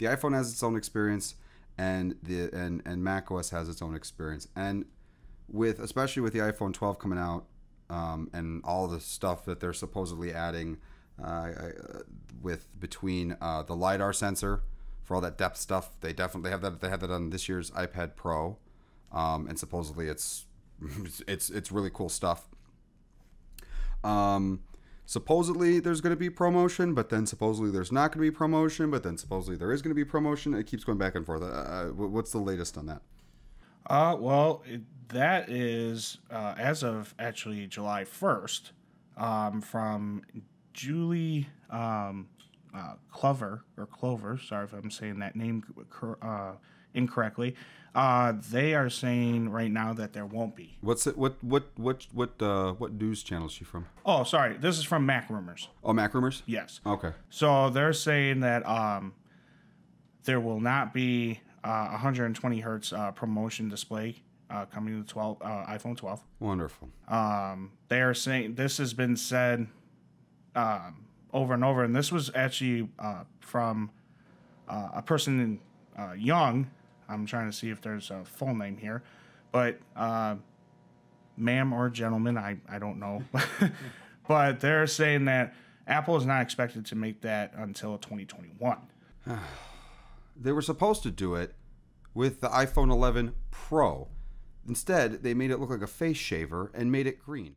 the iPhone has its own experience, and the and and Mac OS has its own experience, and with especially with the iPhone 12 coming out, um, and all the stuff that they're supposedly adding, uh, uh, with between uh, the lidar sensor for all that depth stuff, they definitely have that. They have that on this year's iPad Pro, um, and supposedly it's it's it's really cool stuff. Um, supposedly there's going to be ProMotion, but then supposedly there's not going to be ProMotion, but then supposedly there is going to be ProMotion. It keeps going back and forth. Uh, what's the latest on that? Uh, well, it, that is uh, as of actually July 1st um, from Julie um, uh, Clover or Clover. Sorry if I'm saying that name uh, incorrectly. Uh, they are saying right now that there won't be. What's it? What what what what uh, what news channel is she from? Oh, sorry. This is from MacRumors. Oh, MacRumors. Yes. Okay. So they're saying that um, there will not be uh, 120 hertz uh, ProMotion display uh, coming to the 12 uh, iPhone 12. Wonderful. Um, they are saying this has been said um, over and over, and this was actually uh, from uh, a person uh, young. I'm trying to see if there's a full name here, but uh, ma'am or gentleman, I, I don't know. but they're saying that Apple is not expected to make that until 2021. they were supposed to do it with the iPhone 11 Pro. Instead, they made it look like a face shaver and made it green.